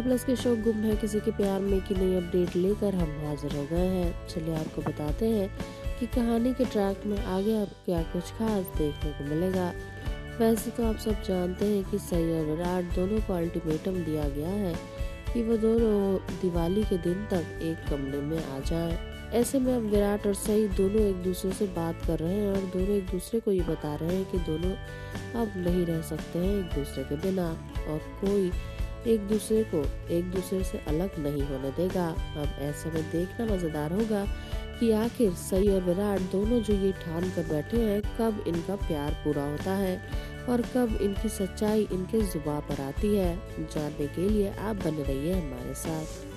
Plus के show गुम है किसी के प्यार में की नई अपडेट लेकर हम हाजिर हो गए हैं चलिए आपको बताते हैं कि कहानी के ट्रैक में आगे अब क्या कुछ खास देखने को मिलेगा वैसे तो आप सब जानते हैं कि सही और विराट दोनों को अल्टीमेटम दिया गया है कि वो दोनों दिवाली के दिन तक एक कमरे में आ जाएँ। ऐसे में अब विराट और सई दोनों एक दूसरे से बात कर रहे हैं और दोनों एक दूसरे को ये बता रहे हैं कि दोनों अब नहीं रह सकते हैं एक दूसरे के बिना और कोई एक दूसरे को एक दूसरे से अलग नहीं होने देगा। अब ऐसे में देखना मज़ेदार होगा कि आखिर सई और विराट दोनों जो ये ठान कर बैठे हैं, कब इनका प्यार पूरा होता है और कब इनकी सच्चाई इनके जुबा पर आती है। जानने के लिए आप बने रहिए हमारे साथ।